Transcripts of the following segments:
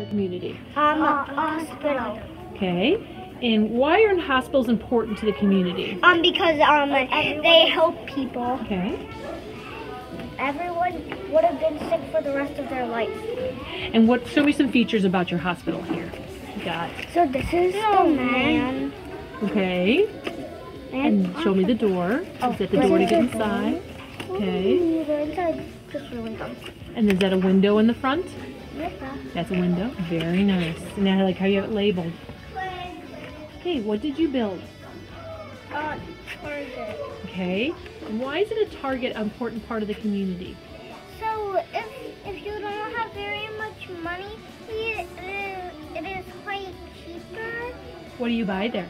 the community? Um, a hospital. Okay. And why are hospitals important to the community? Um, because um, they help people. Okay. Everyone would have been sick for the rest of their life. And what? Show me some features about your hospital here. You got. So this is the man. Okay. And show me the door. Oh, Is that the door to get inside? Okay. The inside just really. And is that a window in the front? That's a window. Very nice. And I like how you have it labeled. Okay, what did you build? Uh, Target. Okay. Why is it a Target an important part of the community? So if if you don't have very much money, it is, it is quite cheaper. What do you buy there?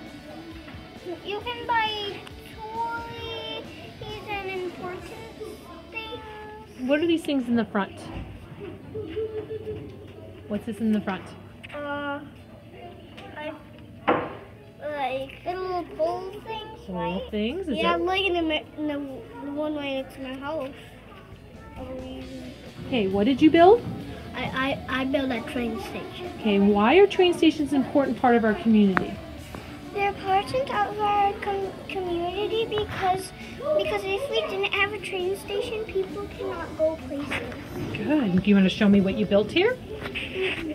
You can buy toys and important things. What are these things in the front? What's this in the front? Uh, like, like little bowl things, Little right? things? Is yeah, that- like in the, in the the one right next to my house. Okay, what did you build? I, I, I built a train station. Okay, why are train stations an important part of our community? They're important of our com- community because because if we didn't have a train station, people cannot go places. Good. Do you want to show me what you built here?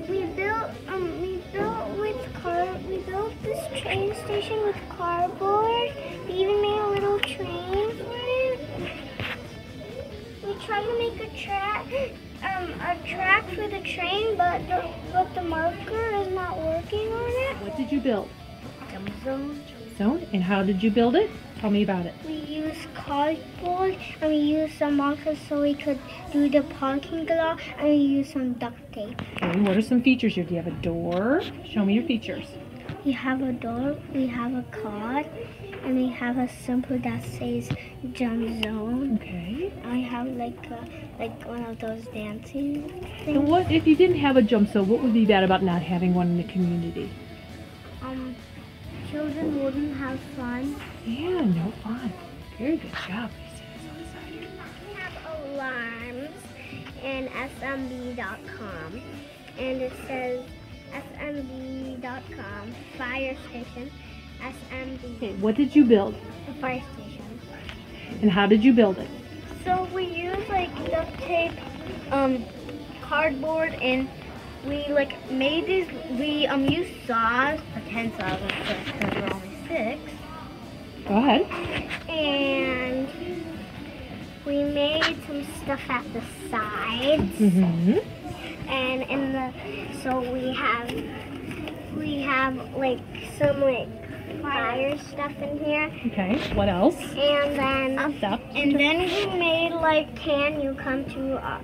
We built um we built with car we built this train station with cardboard. We even made a little train for it. We tried to make a track um a track for the train, but the but the marker is not working on it. What did you build? Zone. Stone. And how did you build it? Tell me about it. We used cardboard and we used some markers so we could do the parking lot and we used some duct tape. Okay, what are some features here? Do you have a door? Show me your features. We have a door, we have a card, and we have a symbol that says jump zone. Okay. I have like a, like one of those dancing And things. what if you didn't have a jump zone? What would be bad about not having one in the community? Um, children wouldn't have fun. Yeah, no fun. Very good job. Let me see this on the side here. We have alarms in smb.com and it says smb.com fire station smb Okay, what did you build? the fire station And how did you build it? so we use like duct tape um cardboard and we like made these we um used saws pretend saws because we're only six Go ahead. and we made some stuff at the sides Mm-hmm. and in the so we have we have like some like fire stuff in here Okay, what else? and then Stop. and then we made like can you come to uh,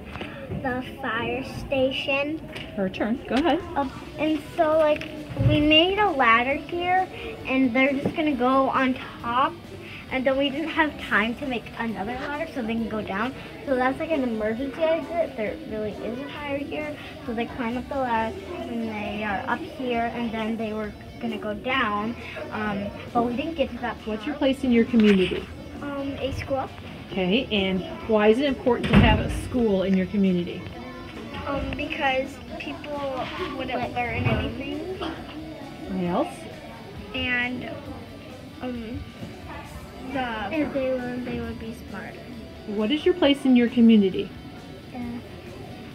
the fire station. Her turn. Go ahead. uh, and so like we made a ladder here and they're just gonna go on top and then we didn't have time to make another ladder so they can go down. So that's like an emergency exit. There really is a fire here. So they climb up the ladder and they are up here and then they were gonna go down. Um, but we didn't get to that What's your place in your community? um, a school Okay, and why is it important to have a school in your community? um, because people wouldn't learn anything What else? and um the if they learn they would be smarter. What is your place in your community? Uh,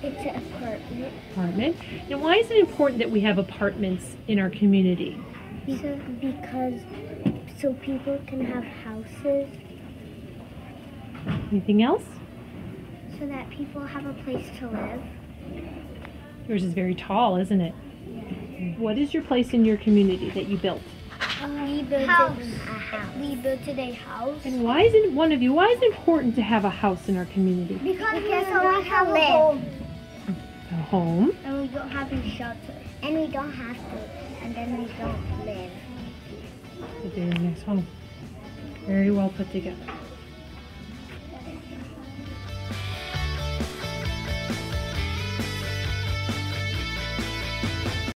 it's an apartment. Apartment. And why is it important that we have apartments in our community? So, because so people can have houses Anything else? so that people have a place to live. Yours is very tall, isn't it? What is your place in your community that you built? Um, we built house. a house. We built a house. And why isn't one of you? Why is it important to have a house in our community? Because, so we have a home. A home. And we don't have any shelter. And we don't have to. And then we don't live. A very nice home. Very well put together.